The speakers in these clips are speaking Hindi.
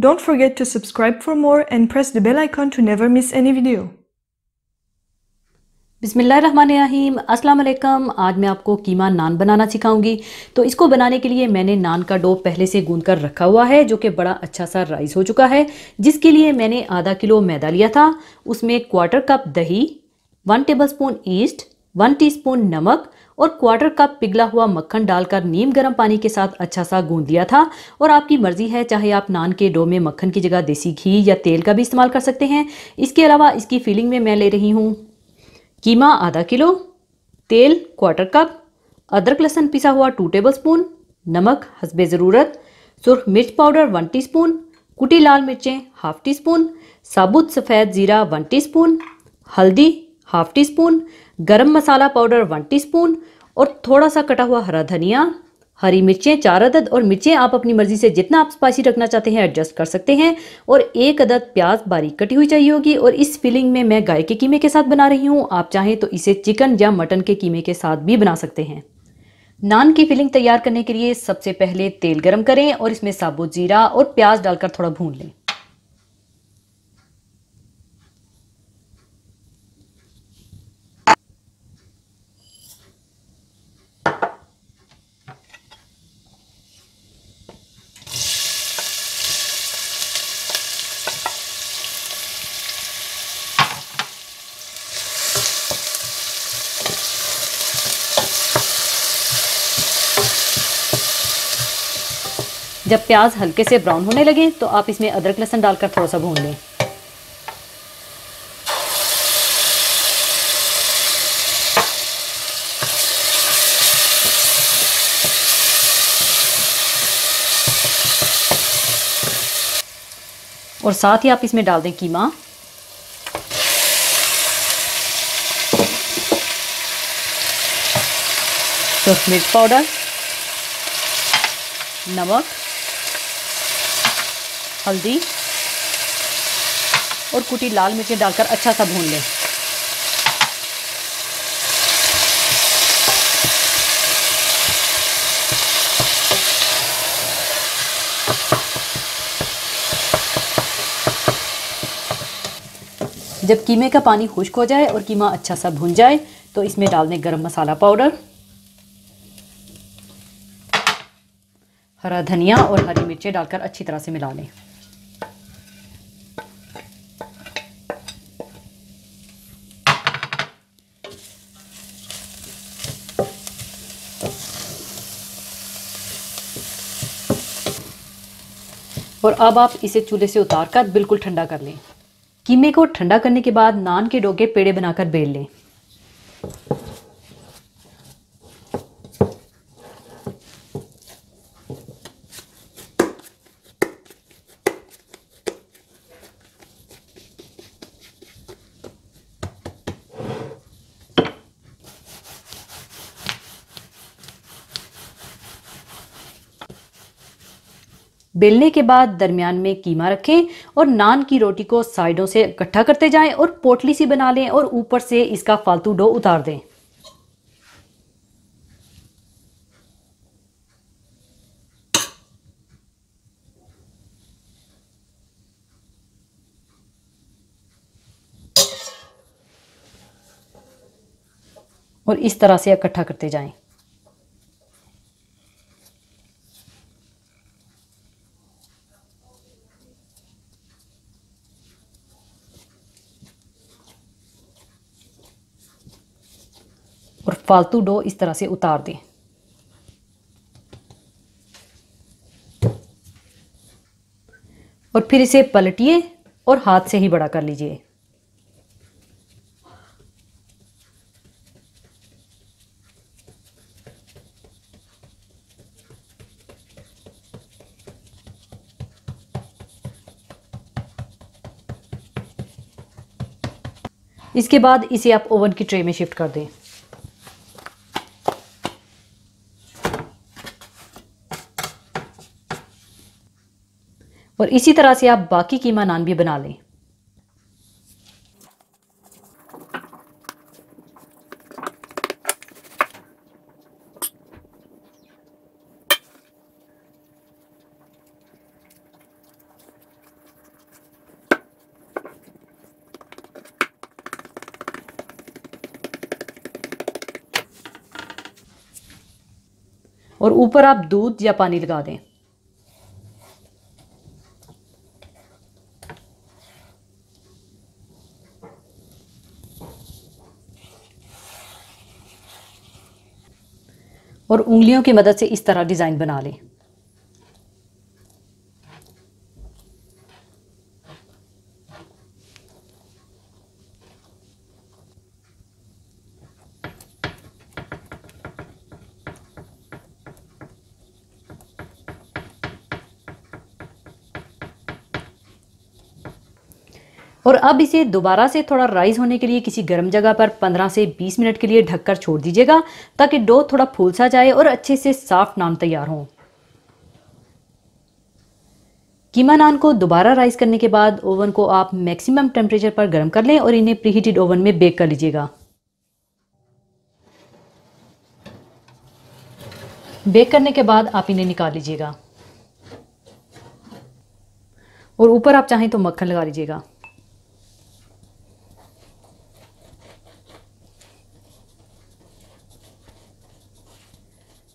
Don't forget to subscribe for more and press the bell icon to never miss any video. बिसमीम अस्सलाम आज मैं आपको कीमा नान बनाना सिखाऊँगी। तो इसको बनाने के लिए मैंने नान का डो पहले से गूंद कर रखा हुआ है, जो कि बड़ा अच्छा सा राइस हो चुका है, जिसके लिए मैंने आधा किलो मैदा लिया था। उसमें क्वार्टर कप दही, one tablespoon yeast, one teaspoon नमक और क्वार्टर कप पिघला हुआ मक्खन डालकर नीम गर्म पानी के साथ अच्छा सा गूंद लिया था। और आपकी मर्ज़ी है, चाहे आप नान के डो में मक्खन की जगह देसी घी या तेल का भी इस्तेमाल कर सकते हैं। इसके अलावा इसकी फीलिंग में मैं ले रही हूँ कीमा आधा किलो, तेल क्वार्टर कप, अदरक लहसन पिसा हुआ टू टेबल स्पून नमक हसबे ज़रूरत, सुर्ख मिर्च पाउडर वन टीस्पून कुटी लाल मिर्चें हाफ़ टी स्पून साबुत सफ़ेद ज़ीरा वन टीस्पून हल्दी हाफ़ टी स्पून गरम मसाला पाउडर वन टीस्पून और थोड़ा सा कटा हुआ हरा धनिया। हरी मिर्चें, चार अदद और मिर्चें आप अपनी मर्ज़ी से जितना आप स्पाइसी रखना चाहते हैं एडजस्ट कर सकते हैं। और एक अदद प्याज बारीक कटी हुई चाहिए होगी और इस फिलिंग में मैं गाय के कीमे के साथ बना रही हूँ। आप चाहें तो इसे चिकन या मटन के कीमे के साथ भी बना सकते हैं। नान की फिलिंग तैयार करने के लिए सबसे पहले तेल गरम करें और इसमें साबुत जीरा और प्याज डालकर थोड़ा भून लें। जब प्याज हल्के से ब्राउन होने लगे तो आप इसमें अदरक लहसुन डालकर थोड़ा सा भून लें। और साथ ही आप इसमें डाल दें कीमा। मिर्च पाउडर, नमक हल्दी और कुटी लाल मिर्चें डालकर अच्छा सा भून लें। जब कीमे का पानी खुश्क हो जाए और कीमा अच्छा सा भुन जाए तो इसमें डाल दें गरम मसाला पाउडर, हरा धनिया और हरी मिर्चें डालकर अच्छी तरह से मिला लें। और अब आप इसे चूल्हे से उतार कर बिल्कुल ठंडा कर लें। कीमे को ठंडा करने के बाद नान के डोके पेड़े बनाकर बेल लें। बेलने के बाद दरमियान में कीमा रखें और नान की रोटी को साइडों से इकट्ठा करते जाएँ और पोटली सी बना लें और ऊपर से इसका फालतू डो उतार दें। और इस तरह से इकट्ठा करते जाएँ। फालतू डो इस तरह से उतार दें। और फिर इसे पलटिए और हाथ से ही बड़ा कर लीजिए। इसके बाद इसे आप ओवन की ट्रे में शिफ्ट कर दें। और इसी तरह से आप बाकी कीमा नान भी बना लें। और ऊपर आप दूध या पानी लगा दें। और उंगलियों की मदद से इस तरह डिज़ाइन बना लें। और अब इसे दोबारा से थोड़ा राइज होने के लिए किसी गर्म जगह पर 15 से 20 मिनट के लिए ढककर छोड़ दीजिएगा, ताकि डो थोड़ा फूल सा जाए और अच्छे से साफ़ नान तैयार हों। कीमा नान को दोबारा राइस करने के बाद ओवन को आप मैक्सिमम टेम्परेचर पर गर्म कर लें और इन्हें प्रीहीटेड ओवन में बेक कर लीजिएगा। बेक करने के बाद आप इन्हें निकाल लीजिएगा। और ऊपर आप चाहें तो मक्खन लगा लीजिएगा।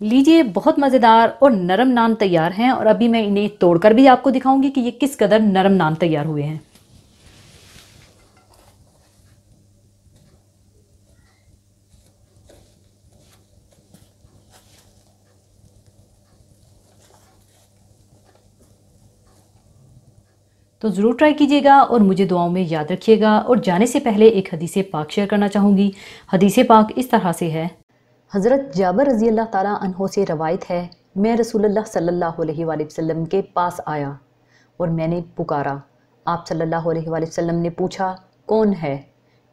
लीजिए, बहुत मज़ेदार और नरम नान तैयार हैं और अभी मैं इन्हें तोड़कर भी आपको दिखाऊँगी कि ये किस कदर नरम नान तैयार हुए हैं। तो ज़रूर ट्राई कीजिएगा और मुझे दुआओं में याद रखिएगा और जाने से पहले एक हदीस पाक शेयर करना चाहूँगी। हदीस पाक इस तरह से है हज़रत जाबर रज़ी अल्लाह अनहो से रवायत है, मैं रसूलुल्लाह सल्लल्लाहु अलैहि वसल्लम के पास आया और मैंने पुकारा। आप सल्लल्लाहु अलैहि वसल्लम ने पूछा, कौन है?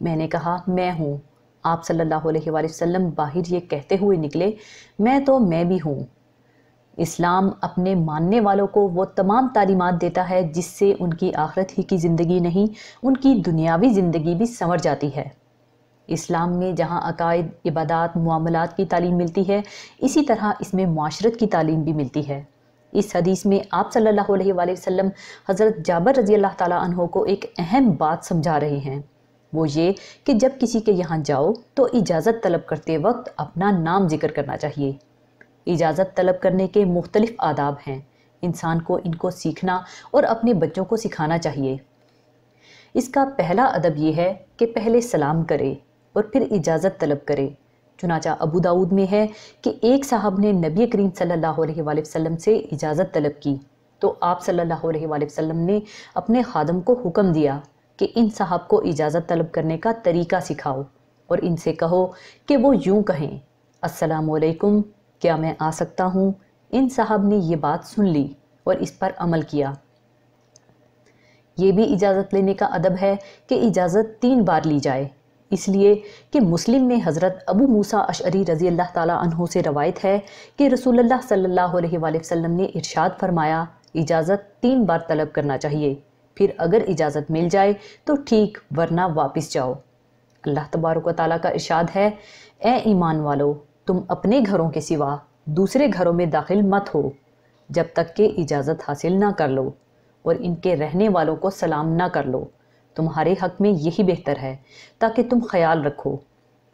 मैंने कहा, मैं हूँ। आप सल्लल्लाहु अलैहि वसल्लम बाहर ये कहते हुए निकले, मैं तो मैं भी हूँ। इस्लाम अपने मानने वालों को वो तमाम तालीमात देता है जिससे उनकी आखरत ही की ज़िंदगी नहीं, उनकी दुनियावी ज़िंदगी भी संवर जाती है। इस्लाम में जहाँ अकायद, इबादत मामलात की तालीम मिलती है, इसी तरह इसमें माशरत की तालीम भी मिलती है। इस हदीस में आप सल्लल्लाहु अलैहि वसल्लम, हज़रत जाबर रज़ी अल्लाह अनहो को एक अहम बात समझा रहे हैं। वो ये कि जब किसी के यहाँ जाओ तो इजाज़त तलब करते वक्त अपना नाम ज़िक्र करना चाहिए। इजाज़त तलब करने के मुख्तलिफ़ आदाब हैं। इंसान को इनको सीखना और अपने बच्चों को सिखाना चाहिए। इसका पहला अदब ये है कि पहले सलाम करे और फिर इजाज़त तलब करे। चुनाचा अबू दाऊद में है कि एक साहब ने नबी करीम सल्लल्लाहु अलैहि वसल्लम से इजाज़त तलब की। तो आप सल्लल्लाहु अलैहि वसल्लम ने अपने खादम को हुक्म दिया कि इन साहब को इजाज़त तलब करने का तरीका सिखाओ और इनसे कहो कि वो यूँ कहें असलकुम क्या मैं आ सकता हूँ? इन साहब ने ये बात सुन ली और इस पर अमल किया। ये भी इजाज़त लेने का अदब है कि इजाज़त तीन बार ली जाए। इसलिए कि मुस्लिम में हज़रत अबू मूसा अशरी रज़ी अल्लाह अनहु से रवायत है कि रसूलुल्लाह सल्लल्लाहु अलैहि वसल्लम ने इरशाद फरमाया, इजाज़त तीन बार तलब करना चाहिए, फिर अगर इजाज़त मिल जाए तो ठीक, वरना वापस जाओ। अल्लाह तबारक ताली का इरशाद है, ए ईमान वालो, तुम अपने घरों के सिवा दूसरे घरों में दाखिल मत हो, जब तक कि इजाज़त हासिल ना कर लो और इनके रहने वालों को सलाम ना कर लो। तुम्हारे हक में यही बेहतर है, ताकि तुम ख्याल रखो।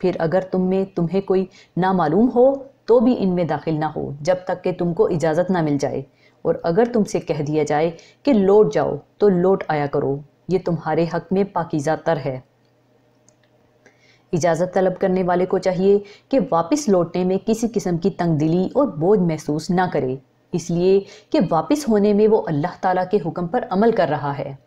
फिर अगर तुम में तुम्हें कोई नामालूम हो तो भी इनमें दाखिल ना हो, जब तक कि तुमको इजाज़त ना मिल जाए। और अगर तुमसे कह दिया जाए कि लौट जाओ तो लौट आया करो। ये तुम्हारे हक में पाकिज़ा तर है। इजाज़त तलब करने वाले को चाहिए कि वापस लौटने में किसी किस्म की तंगदिली और बोझ महसूस ना करे, इसलिए कि वापस होने में वो अल्लाह ताला के हुक्म पर अमल कर रहा है।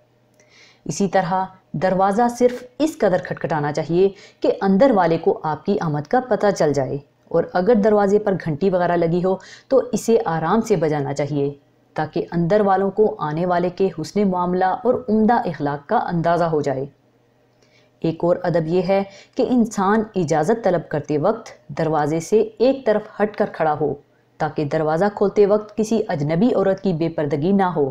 इसी तरह दरवाज़ा सिर्फ़ इस कदर खटखटाना चाहिए कि अंदर वाले को आपकी आमद का पता चल जाए। और अगर दरवाजे पर घंटी वगैरह लगी हो तो इसे आराम से बजाना चाहिए, ताकि अंदर वालों को आने वाले के हुसन मामला और उम्दा अखलाक का अंदाज़ा हो जाए। एक और अदब यह है कि इंसान इजाज़त तलब करते वक्त दरवाजे से एक तरफ़ हट कर खड़ा हो, ताकि दरवाज़ा खोलते वक्त किसी अजनबी औरत की बेपर्दगी ना हो।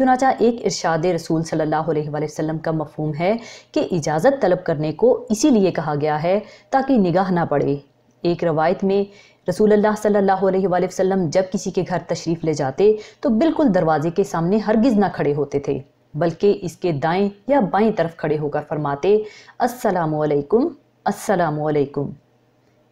चुनाचा एक इरशाद रसूल सल्लल्लाहु अलैहि वसल्लम का मफहूम है कि इजाज़त तलब करने को इसीलिए कहा गया है ताकि निगाह ना पड़े। एक रवायत में रसूल अल्लाह सल्लल्लाहु अलैहि वसल्लम जब किसी के घर तशरीफ़ ले जाते तो बिल्कुल दरवाजे के सामने हरगिज़ ना खड़े होते थे, बल्कि इसके दाएँ या बाएँ तरफ़ खड़े होकर फरमाते, अस्सलाम वालेकुम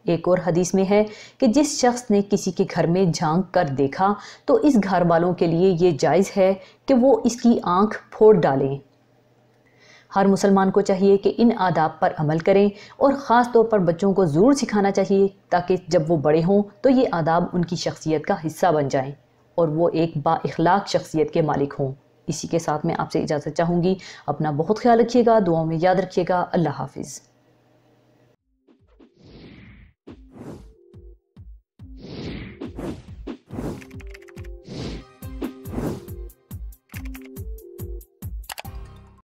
एक और हदीस में है कि जिस शख्स ने किसी के घर में झाँक कर देखा तो इस घर वालों के लिए ये जायज़ है कि वो इसकी आँख फोड़ डालें। हर मुसलमान को चाहिए कि इन आदाब पर अमल करें और ख़ास तौर पर बच्चों को ज़रूर सिखाना चाहिए ताकि जब वो बड़े हों तो ये आदाब उनकी शख्सियत का हिस्सा बन जाएँ और वो एक बाखलाक शख्सियत के मालिक हों। इसी के साथ मैं आपसे इजाज़त चाहूँगी। अपना बहुत ख्याल रखिएगा, दुआओं में याद रखिएगा। अल्लाह हाफिज़।